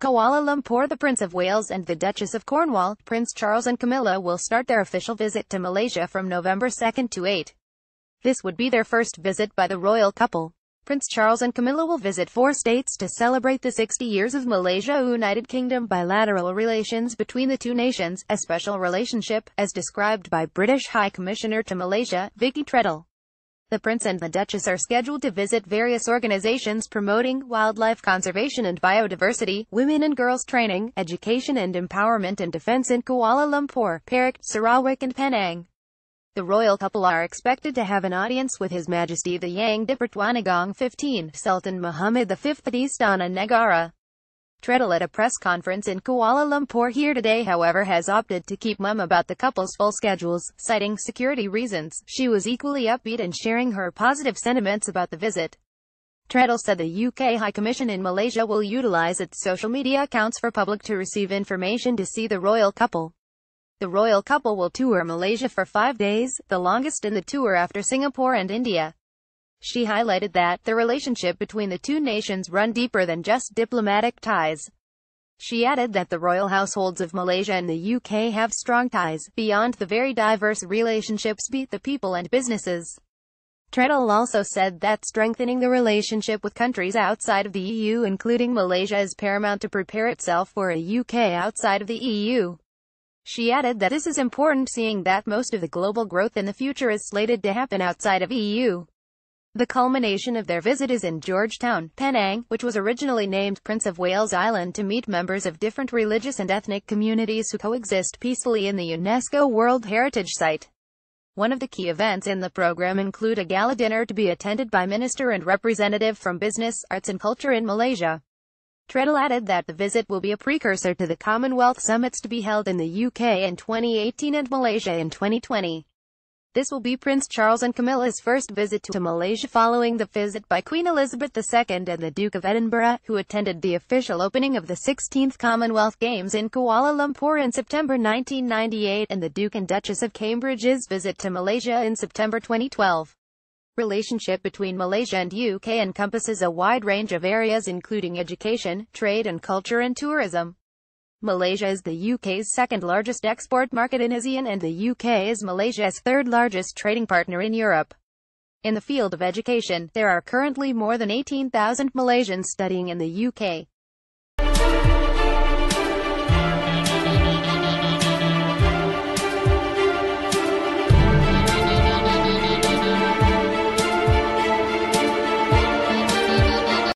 Kuala Lumpur The Prince of Wales and the Duchess of Cornwall, Prince Charles and Camilla will start their official visit to Malaysia from November 2 to 8. This would be their first visit by the royal couple. Prince Charles and Camilla will visit four states to celebrate the 60 years of Malaysia-United Kingdom bilateral relations between the two nations, a special relationship, as described by British High Commissioner to Malaysia, Vicki Treadell. The Prince and the Duchess are scheduled to visit various organizations promoting wildlife conservation and biodiversity, women and girls training, education and empowerment and defense in Kuala Lumpur, Perak, Sarawak and Penang. The royal couple are expected to have an audience with His Majesty the Yang di-Pertuan Agong 15, Sultan Muhammad V at Istana Negara. Treadell at a press conference in Kuala Lumpur here today however has opted to keep mum about the couple's full schedules, citing security reasons. She was equally upbeat and sharing her positive sentiments about the visit. Treadell said the UK High Commission in Malaysia will utilise its social media accounts for public to receive information to see the royal couple. The royal couple will tour Malaysia for five days, the longest in the tour after Singapore and India. She highlighted that, the relationship between the two nations run deeper than just diplomatic ties. She added that the royal households of Malaysia and the UK have strong ties, beyond the very diverse relationships between the people and businesses. Treadell also said that strengthening the relationship with countries outside of the EU including Malaysia is paramount to prepare itself for a UK outside of the EU. She added that this is important seeing that most of the global growth in the future is slated to happen outside of EU. The culmination of their visit is in Georgetown, Penang, which was originally named Prince of Wales Island to meet members of different religious and ethnic communities who coexist peacefully in the UNESCO World Heritage Site. One of the key events in the program include a gala dinner to be attended by minister and representative from business, arts and culture in Malaysia. Treadell added that the visit will be a precursor to the Commonwealth Summits to be held in the UK in 2018 and Malaysia in 2020. This will be Prince Charles and Camilla's first visit to Malaysia following the visit by Queen Elizabeth II and the Duke of Edinburgh, who attended the official opening of the 16th Commonwealth Games in Kuala Lumpur in September 1998 and the Duke and Duchess of Cambridge's visit to Malaysia in September 2012. Relationship between Malaysia and UK encompasses a wide range of areas including education, trade and culture and tourism. Malaysia is the UK's second largest export market in ASEAN and the UK is Malaysia's third largest trading partner in Europe. In the field of education, there are currently more than 18,000 Malaysians studying in the UK.